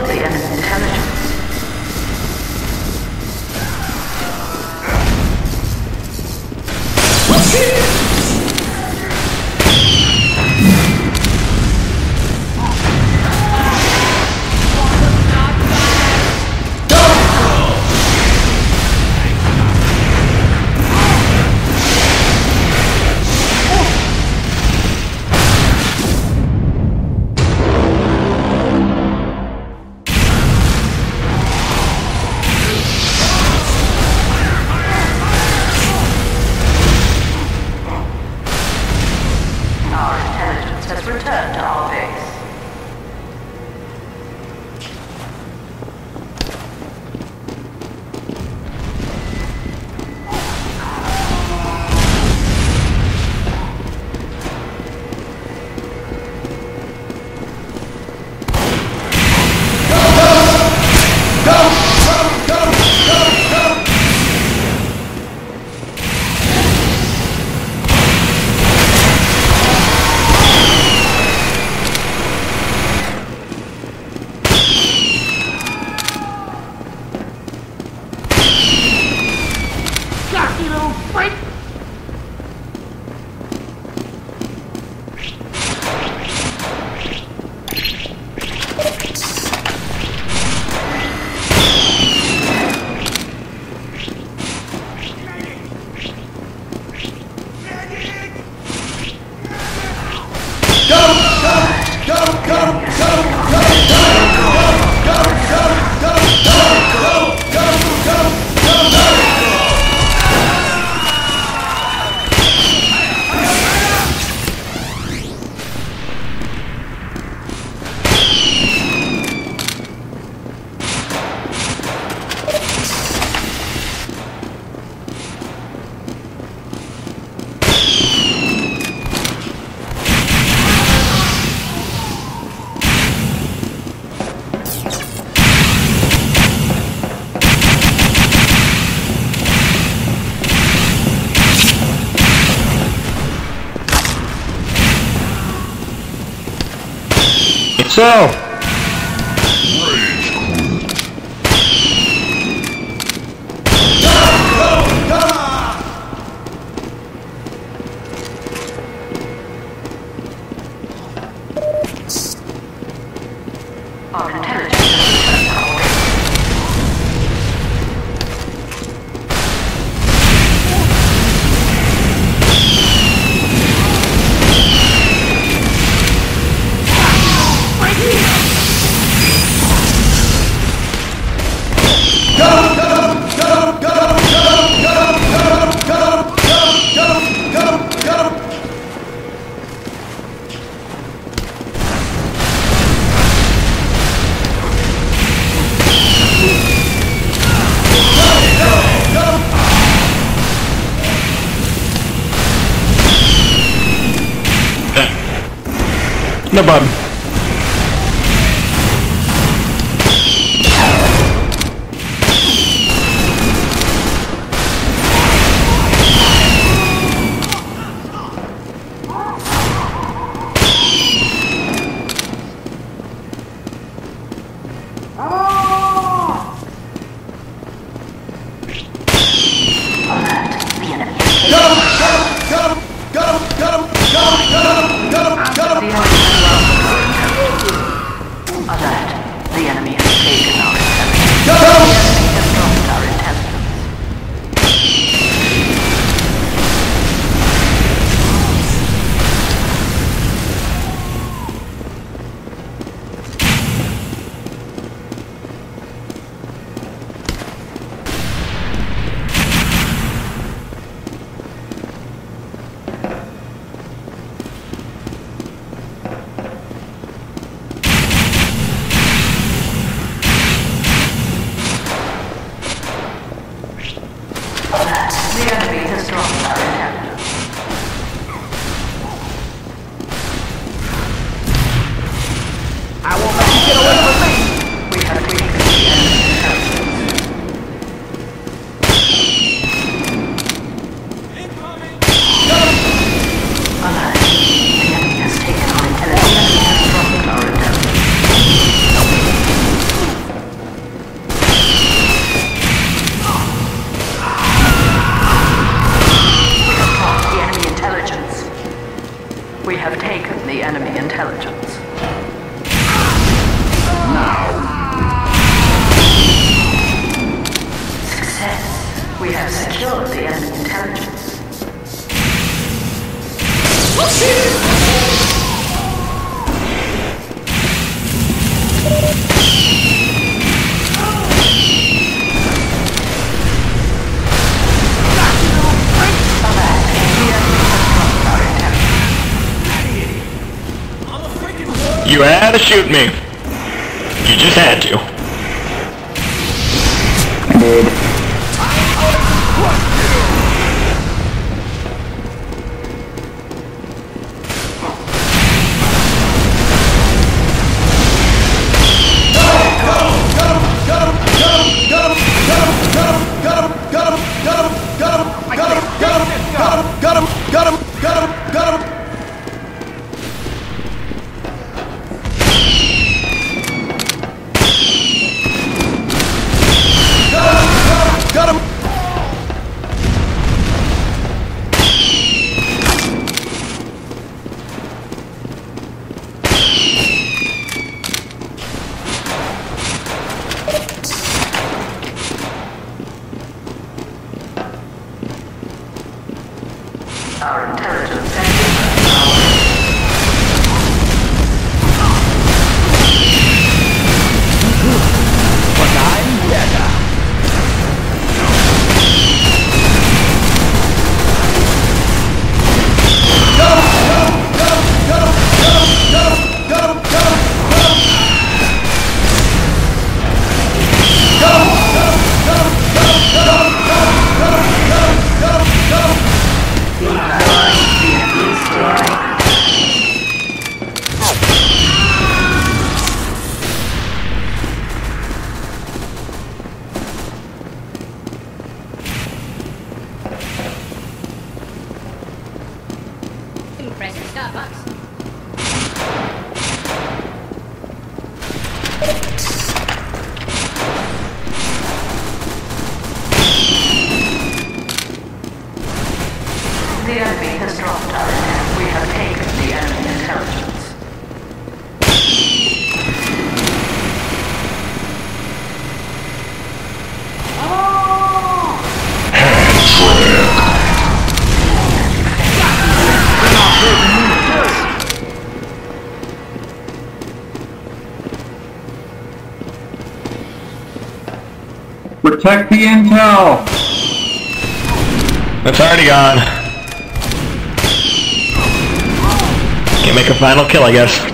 对。So, No problem. You had to shoot me. You just had to. I did. our intelligence. The enemy has dropped our We have taken the enemy intelligence. Protect the intel! It's already gone. Make a final kill, I guess.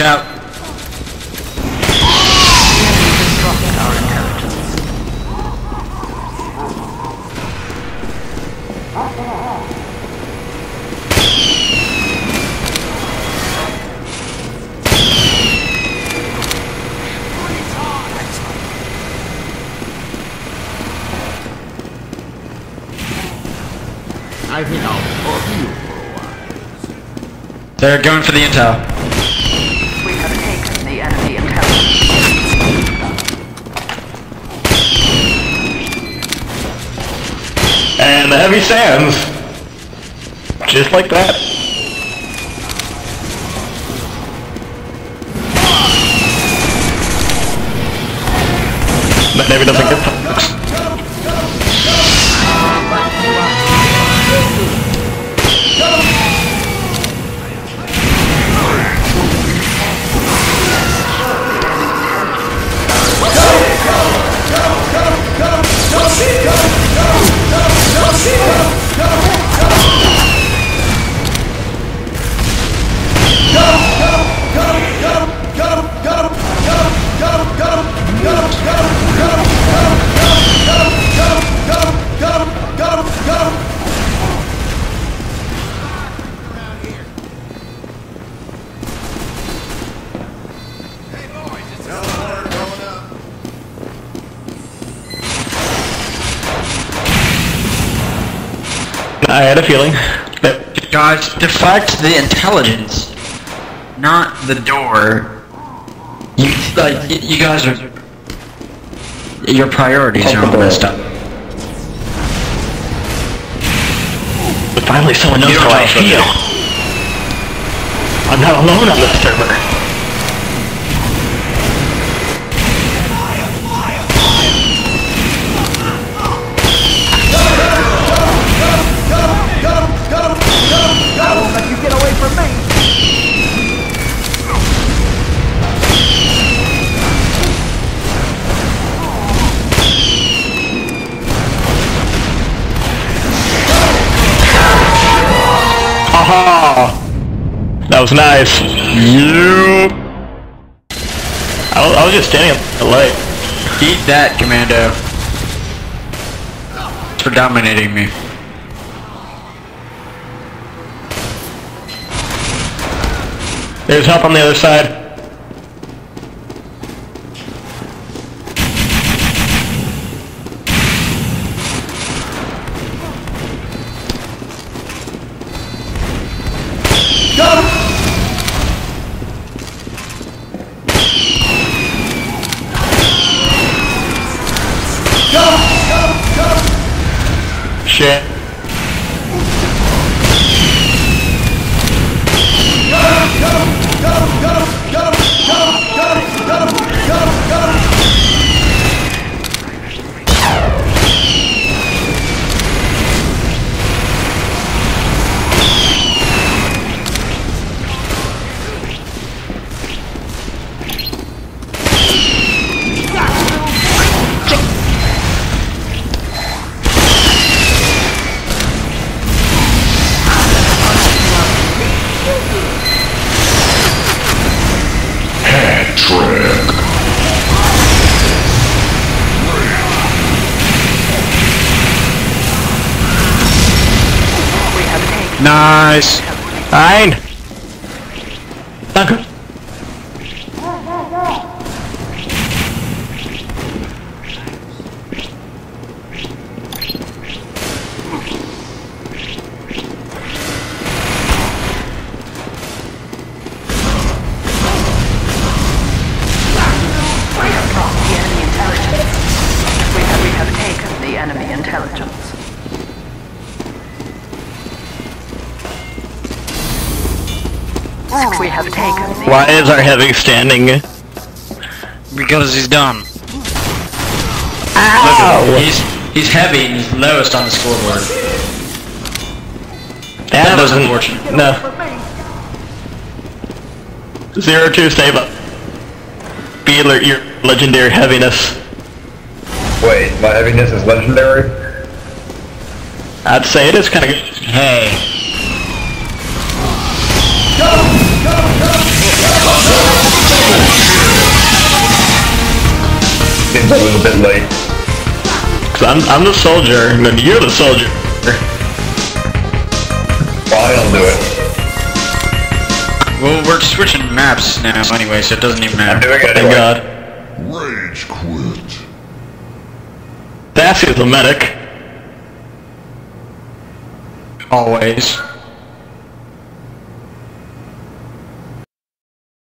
Run, Scout. Dropped our intelligence. I've been out for. They're going for the intel. And the heavy sands. Just like that. That never doesn't get I had a feeling that Guys, deflect the intelligence, not the door. You like y- you guys are. Your priorities are all messed up. but finally someone knows how I feel. I'm not alone on this server. Aha! That was nice. Yep. I was, I was just standing at the light. Eat that, Commando. For dominating me. There's help on the other side. Shit. Danke. We have taken the Why is our heavy standing? Because he's done. Ow! He's he's heavy and he's lowest on the scoreboard. That, That was doesn't. unfortunate. No. Zero two save up. Be alert your legendary heaviness. Wait, my heaviness is legendary? I'd say it is kind of good. Hey. A little bit late. Cause I'm, I'm the soldier, and then you're the soldier. Well, I'll do it. Well, we're switching maps now anyway, so it doesn't even I'm matter. doing it Thank anyway. God. Rage quit. That's the medic. Always.